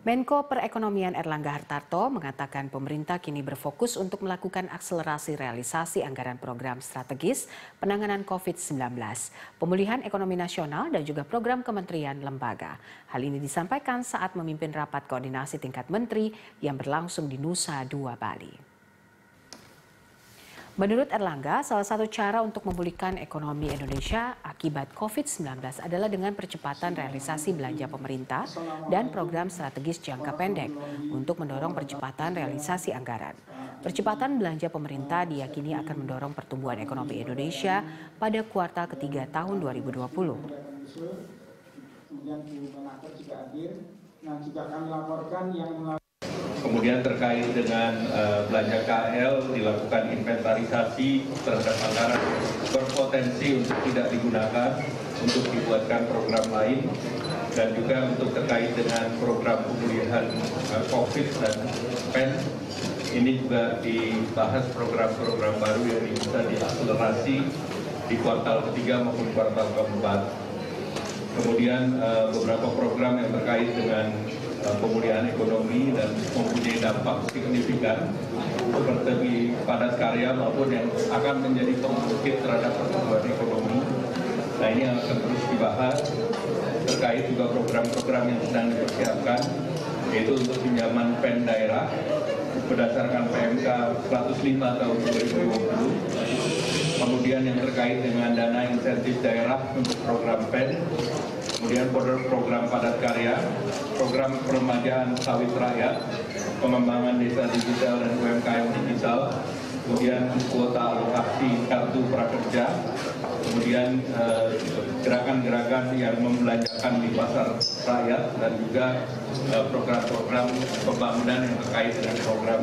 Menko Perekonomian Erlangga Hartarto mengatakan pemerintah kini berfokus untuk melakukan akselerasi realisasi anggaran program strategis penanganan COVID-19, pemulihan ekonomi nasional dan juga program kementerian lembaga. Hal ini disampaikan saat memimpin rapat koordinasi tingkat menteri yang berlangsung di Nusa Dua Bali. Menurut Erlangga, salah satu cara untuk memulihkan ekonomi Indonesia akibat COVID-19 adalah dengan percepatan realisasi belanja pemerintah dan program strategis jangka pendek untuk mendorong percepatan realisasi anggaran. Percepatan belanja pemerintah diyakini akan mendorong pertumbuhan ekonomi Indonesia pada kuartal ketiga tahun 2020. Kemudian Nah, juga kami laporkan yang Kemudian terkait dengan uh, belanja KL dilakukan inventarisasi terhadap anggaran berpotensi untuk tidak digunakan untuk dibuatkan program lain dan juga untuk terkait dengan program pemulihan uh, COVID dan PEN ini juga dibahas program-program baru yang bisa diakselerasi di kuartal ketiga maupun kuartal keempat. Kemudian uh, beberapa program yang terkait dengan pemulihan ekonomi dan mempunyai dampak signifikan seperti padat karya maupun yang akan menjadi pembangkit terhadap pertumbuhan ekonomi. Nah ini akan terus dibahas terkait juga program-program yang sedang dipersiapkan yaitu untuk pinjaman pen daerah berdasarkan PMK 105 tahun 2020 kemudian yang terkait dengan dana insentif daerah untuk program PEN kemudian program padat karya, program peremajaan sawit rakyat, pengembangan desa digital dan UMKM digital, kemudian kuota alokasi kartu prakerja, kemudian eh, gerakan-gerakan eh, yang membelanjakan di pasar rakyat dan juga eh, program-program eh, pembangunan yang terkait dengan program